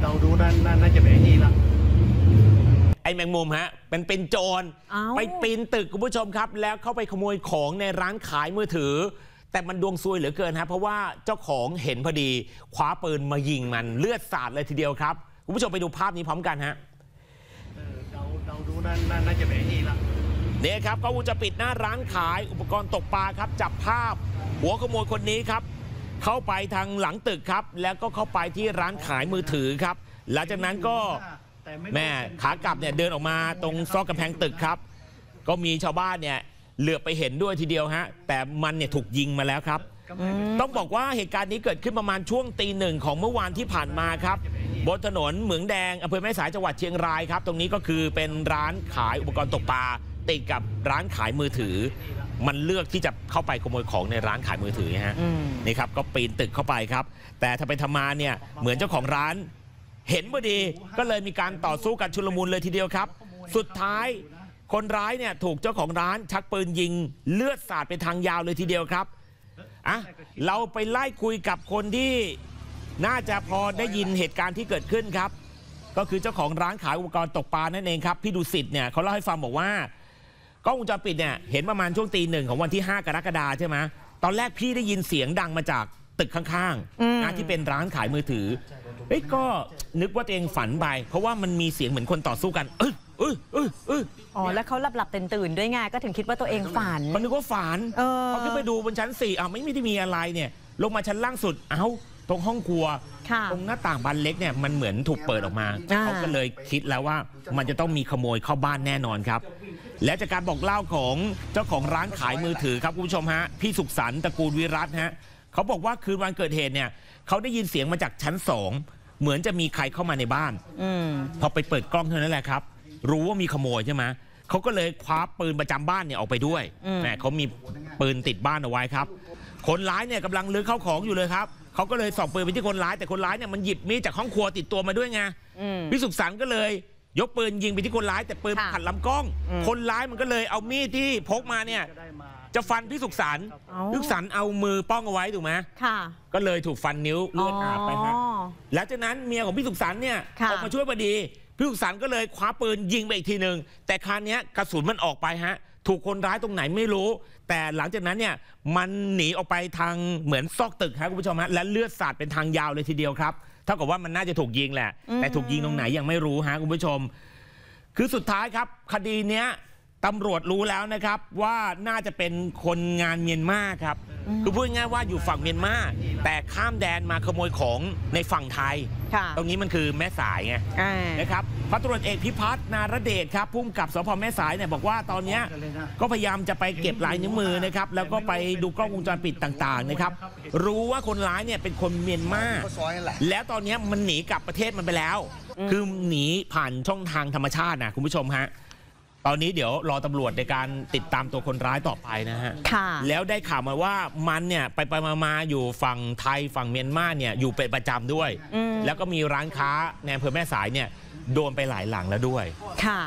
เดาดูนั่นน่าจะเป็นไอ้นี่ละไอ้แมงมุมฮะเป็นเป็นโจรเอ้าไปปีนตึกคุณผู้ชมครับ แล้วเข้าไปขโมยของในร้านขายมือถือ แต่มันดวงซวยเหลือเกินฮะเพราะว่าเจ้าของเห็นพอดีคว้าปืนมายิงมันเลือดสาดเลยทีเดียวครับคุณผู้ชมไปดูภาพนี้พร้อมกันฮะเออเดาเดาดูนั่นน่าจะเป็นไอ้นี่ละเนี่ยครับกล้องวงจรปิดหน้าร้านขายอุปกรณ์ตกปลาครับจับภาพ หัวขโมยคนนี้ครับ เข้าไปทางหลังตึกครับ แล้วก็เข้าไปที่ร้านขายมือถือครับ หลังจากนั้นก็แต่ไแม่ขากลับเนี่ยเดินออกมาตรงซอกกำแพงตึกครับ ก็มีชาวบ้านเนี่ยเหลือบไปเห็นด้วยทีเดียวฮะ แต่มันเนี่ยถูกยิงมาแล้วครับก็ไม่เป็นต้องบอกว่าเหตุการณ์นี้เกิดขึ้นประมาณช่วงตีหนึ่งของเมื่อวานที่ผ่านมาครับบนถนนเหมืองแดงอำเภอแม่สายจังหวัดเชียงรายครับ ตรงนี้ก็คือเป็นร้านขายอุปกรณ์ตกปลาติดกับร้านขายมือถือ มันเลือกที่จะเข้าไปขโมยของในร้านขายมือถือฮะอืมนี่ครับก็ปีนตึกเข้าไปครับ แต่ถ้าไปทำมาเนี่ยเหมือนเจ้าของร้าน เห็นพอดีก็เลยมีการต่อสู้กันชุลมุนเลยทีเดียวครับ สุดท้ายคนร้ายเนี่ยถูกเจ้าของร้านชักปืนยิงเลือดสาดเป็นทางยาวเลยทีเดียวครับอะเราไปไล่คุยกับคนที่น่าจะพอได้ยินเหตุการณ์ที่เกิดขึ้นครับ ก็คือเจ้าของร้านขายอุปกรณ์ตกปลานั่นเองครับพี่ดุสิตเนี่ยเขาเล่าให้ฟังบอกว่าก ล้องวงจรปิดเนี่ยเห็นประมาณช่วงตีหนึ่งของวันที่ 5 กรกฎาใช่ไหมตอนแรกพี่ได้ยินเสียงดังมาจากตึกข้างอืมๆนะที่เป็นร้านขายมือถือเอ้ยก็นึกว่าตัวเองฝันไป เพราะว่ามันมีเสียงเหมือนคนต่อสู้กันเอ้ยเอ้ยเอ้ยเอ้ยอ๋อแล้วเขาหลับหลับๆตื่นตื่นๆด้วยไงก็ถึงคิดว่าตัวเองฝันเขานึกว่าฝันเออพอขึ้นไปดูบนชั้น4อะไม่ได้มีอะไรเนี่ยลงมาชั้นล่างสุดเอ้าตรงห้องครัวค่ะตรงหน้าต่างบานเล็กเนี่ยมันเหมือนถูกเปิดออกมาอ่าเขาก็เลยคิดแล้วว่ามันจะต้องมีขโมยเข้าบ้านแน่นอนครับ และจากการบอกเล่าของเจ้าของร้านขายมือถือครับคุณผู้ชมฮะพี่สุขสันต์ตระกูลวิรัตฮะเขาบอกว่าคืนวันเกิดเหตุเนี่ยเขาได้ยินเสียงมาจากชั้นสองเหมือนจะมีใครเข้ามาในบ้านอืมพอไปเปิดกล้องเท่านั้นแหละครับ รู้ว่ามีขโมยใช่ไหมเขาก็เลยคว้าปืนประจำบ้านเนี่ยออกไปด้วยอืมแหมเขามีปืนติดบ้านเอาไว้ครับ คนร้ายเนี่ยกำลังลื้อเข้าของอยู่เลยครับเขาก็เลยส่องปืนไปที่คนร้ายแต่คนร้ายเนี่ยมันหยิบมีดจากห้องครัวติดตัวมาด้วยไงอืมพี่สุขสันต์ก็เลย ยกปืนยิงไปที่คนร้ายแต่ปืนค่ะขัดลำกล้อง อืมคนร้ายมันก็เลยเอามีดที่พกมาเนี่ย จะได้มาจะฟันพี่สุขสันต์เอ้าพี่สุขสันต์เอามือป้องเอาไว้ถูกไหมค่ะ ก็เลยถูกฟันนิ้วเลือดอาบไปฮะอ๋อหลังจากนั้นเมียของพี่สุขสันต์เนี่ยค่ะ ออกมาช่วยพอดี พี่สุขสันต์ก็เลยคว้าปืนยิงไปอีกทีหนึ่งแต่คราวเนี้ยกระสุนมันออกไปฮะ ถูกคนร้ายตรงไหนไม่รู้ แต่หลังจากนั้นเนี่ยมันหนีออกไปทางเหมือนซอกตึกครับคุณผู้ชมฮะและเลือดสาดเป็นทางยาวเลยทีเดียวครับ เท่ากับว่ามันน่าจะถูกยิงแหละ แต่ถูกยิงตรงไหนยังไม่รู้ฮะคุณผู้ชม คือสุดท้ายครับ คดีเนี้ย ตำรวจรู้แล้วนะครับว่าน่าจะเป็นคนงานเมียนมาครับ คือพูดง่ายๆว่าอยู่ฝั่งเมียนมาแต่ข้ามแดนมาขโมยของในฝั่งไทยค่ะตรงนี้มันคือแม่สายไงอ่านะครับพันตำรวจเอกพิพัฒน์นารเดชครับพุ่มกับสพแม่สายเนี่ยบอกว่าตอนเนี้ยก็พยายามจะไปเก็บลายนิ้วมือนะครับแล้วก็ไปดูกล้องวงจรปิดต่างๆนะครับรู้ว่าคนร้ายเนี่ยเป็นคนเมียนมาก็ซอยนั่นแหละแล้วตอนนี้มันหนีกลับประเทศมันไปแล้ว คือหนีผ่านช่องทางธรรมชาตินะคุณผู้ชมฮะ ตอนนี้เดี๋ยวรอตำรวจในการติดตามตัวคนร้ายต่อไปนะฮะ ค่ะ แล้วได้ข่าวมาว่ามันเนี่ยไปไปมามาอยู่ฝั่งไทยฝั่งเมียนมาเนี่ยอยู่เป็นประจำด้วย อืม แล้วก็มีร้านค้าในอำเภอแม่สายเนี่ยโดนไปหลายหลังแล้วด้วย ค่ะ